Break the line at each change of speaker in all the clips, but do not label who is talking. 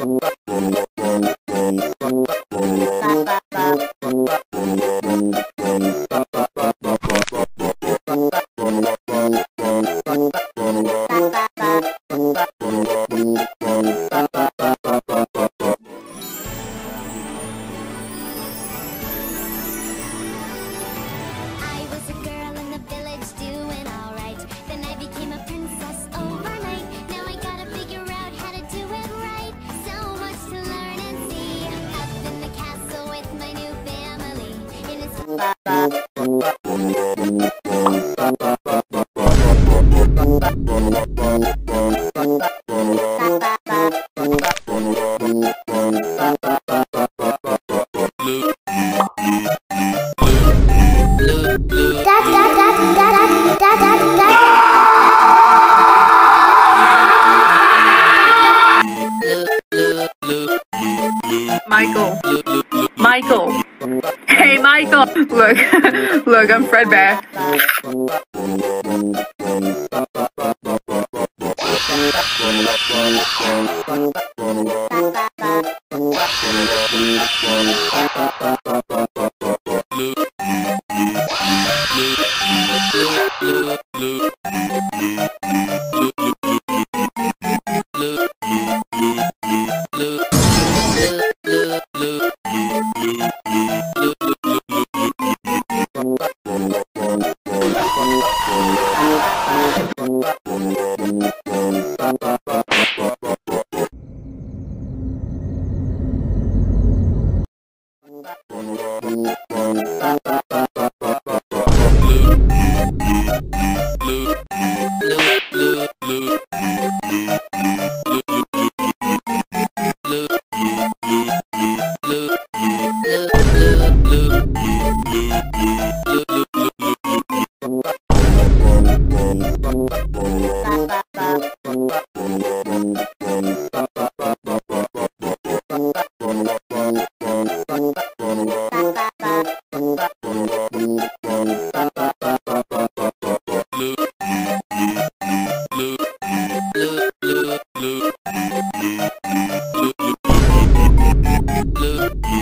What?
Michael. Michael. Hey, Michael. Look, look, I'm Fred Bear. Thank you.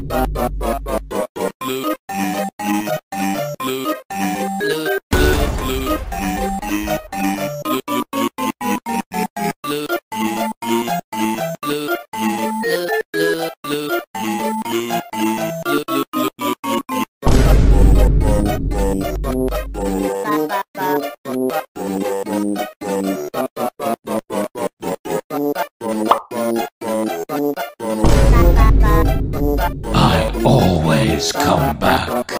Bye.